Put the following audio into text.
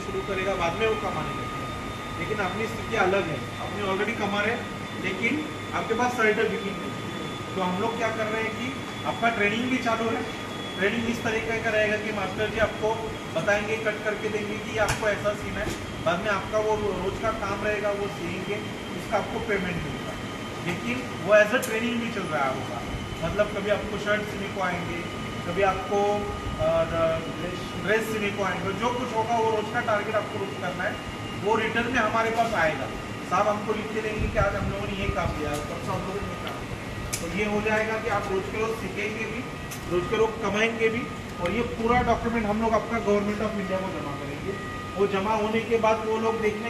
शुरू करेगा, बाद में वो कमाने लगेगा। लेकिन अपनी स्थिति अलग है। अपनी ऑलरेडी कमा रहे लेकिन आपके पास सर्टिफिकेट नहीं तो हम लोग क्या कर रहे हैं कि आपका ट्रेनिंग भी चालू है। ट्रेनिंग इस तरीके का रहेगा कि मास्टर जी आपको बताएँगे कट करके देंगे कि आपको ऐसा सीन है। बाद में आपका वो रोज का काम रहेगा, वो सीएँगे, उसका आपको पेमेंट मिलेगा। लेकिन वो एज अ ट्रेनिंग भी चल रहा होगा मतलब कभी आपको शर्ट सीने को आएँगे कभी आपको ड्रेस सीने को आएँगे जो कुछ होगा, वो रोज का टारगेट आपको रोज करना है। वो रिटर्न में हमारे पास आएगा। साहब, हमको लिख के देंगे कि आज हम लोगों ने ये काम किया है परसों हम लोगों ने काम किया तो ये हो जाएगा कि आप रोज के रोज सीखेंगे भी, रोज के रोज कमाएँगे भी, और ये पूरा डॉक्यूमेंट हम लोग आपका गवर्नमेंट ऑफ़ इंडिया को जमा करेंगे। वो जमा होने के बाद वो लोग देखने